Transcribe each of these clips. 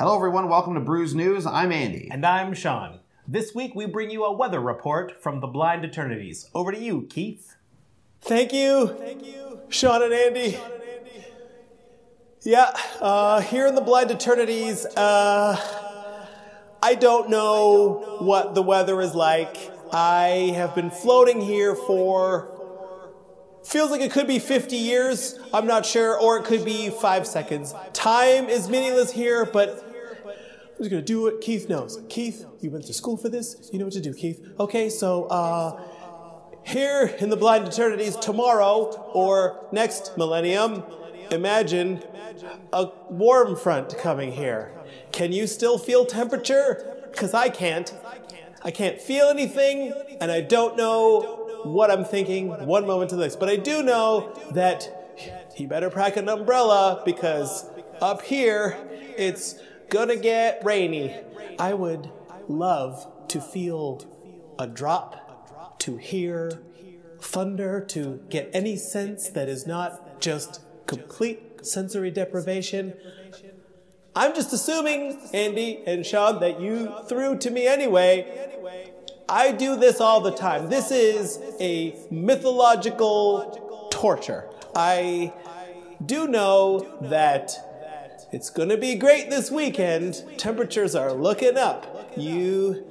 Hello, everyone. Welcome to Brews News. I'm Andy. And I'm Sean. This week we bring you a weather report from the Blind Eternities. Over to you, Keith. Thank you. Thank you. Sean and Andy. Yeah, uh, here in the Blind Eternities, uh, I don't know what the weather is like. I have been floating here for. Feels like it could be 50 years, I'm not sure, or it could be five seconds. Time is meaningless here, but I'm just gonna do what Keith knows. Keith, you went to school for this, you know what to do, Keith. Okay, so, uh, here in the blind eternities tomorrow or next millennium, imagine a warm front coming here. Can you still feel temperature? Because I can't. I can't feel anything, and I don't know what I'm thinking one moment to the next. But I do know that he better pack an umbrella because up here it's gonna get rainy. I would love to feel a drop, to hear thunder, to get any sense that is not just complete sensory deprivation. I'm just assuming, Andy and Sean, that you threw to me anyway. I do this all the time. This is a mythological torture. I do know that it's gonna be great this weekend. Temperatures are looking up. You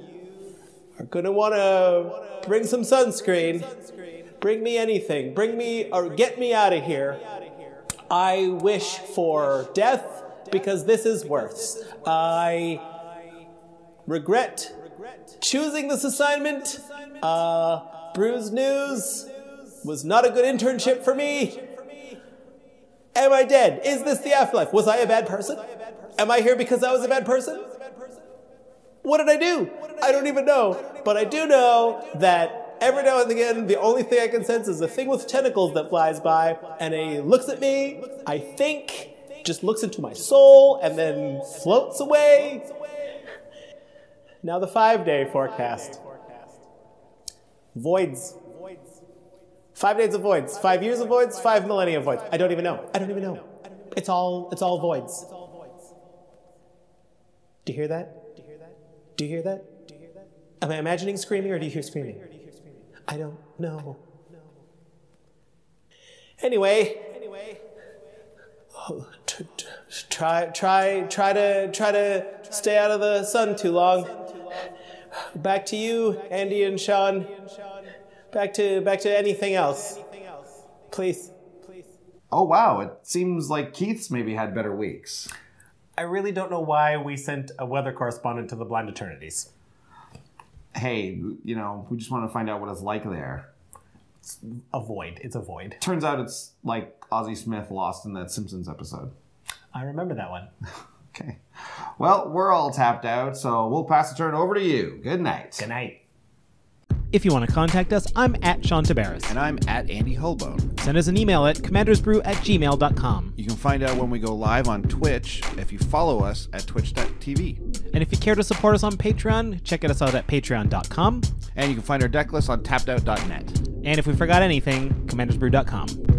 are gonna wanna bring some sunscreen. Bring me anything. Bring me or get me out of here. I wish for death because this is worse. I regret choosing this assignment. Uh, Brews News was not a good internship for me. Am I dead? Is this the afterlife? Was I a bad person? Am I here because I was a bad person? What did I do? I don't even know. But I do know that every now and again, the only thing I can sense is a thing with tentacles that flies by, and he looks at me, I think, just looks into my soul, and then floats away. Now the five day forecast. Voids. Five days of voids. Five years of voids. Five millennia of voids. I don't even know. I don't even know. It's all. It's all voids. Do you hear that? Do you hear that? Do you hear that? Am I imagining screaming, or do you hear screaming? I don't know. Anyway. Anyway. Oh, try, try, try to, try to stay out of the sun too long. Back to you, Andy and Sean. Back to, back to anything else. Please. Oh, wow. It seems like Keith's maybe had better weeks. I really don't know why we sent a weather correspondent to the Blind Eternities. Hey, you know, we just want to find out what it's like there. It's A void. It's a void. Turns out it's like Ozzie Smith lost in that Simpsons episode. I remember that one. Okay. Well, we're all tapped out, so we'll pass the turn over to you. Good night. Good night. If you want to contact us, I'm at Sean Tabares. And I'm at Andy Hullbone. Send us an email at commandersbrew at gmail.com. You can find out when we go live on Twitch if you follow us at twitch.tv. And if you care to support us on Patreon, check us out at patreon.com. And you can find our deck list on tappedout.net. And if we forgot anything, commandersbrew.com.